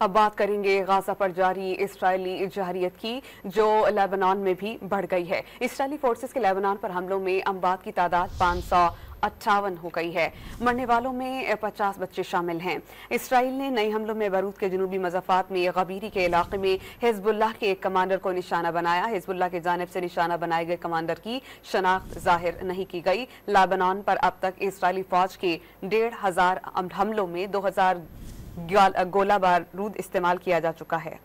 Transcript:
अब बात करेंगे गाजा पर जारी इसराइली जहरीत की, जो लेबनान में भी बढ़ गई है। इसराइली फोर्सेस के लेबनान पर हमलों में अम्बाद की तादाद पाँच सौ अट्ठावन हो गई है। मरने वालों में 50 बच्चे शामिल हैं। इसराइल ने नए हमलों में बरूद के जनूबी मजाफात में गबीरी के इलाके में हिजबुल्लाह के एक कमांडर को निशाना बनाया। हिजबुल्लाह की जानब से निशाना बनाए गए कमांडर की शनाख्त ज़ाहिर नहीं की गई। लेबनान पर अब तक इसराइली फौज के डेढ़ हज़ार हमलों में दो हज़ार गोला बारूद इस्तेमाल किया जा चुका है।